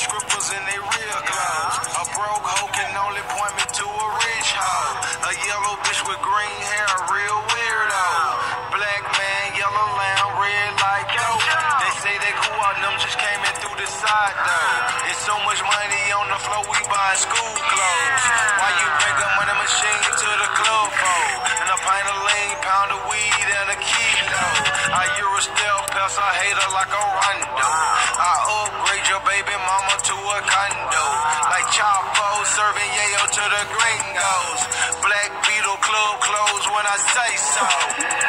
watch cripples in they real clothes. A broke hoe can only point me to a rich hoe. A yellow bitch with green hair, a real weirdo. Black man, yellow lamb, red like dope. They say that who on them just came in through the side though. It's so much money on the floor, we buy school clothes. Why you bring a money machine to the club for? And a pint of lean, pound of weed, and a kilo. I hear a stealth pest, I hate her like a rondo. serving yayo to the gringos. Black Beatle Club closed when I say so.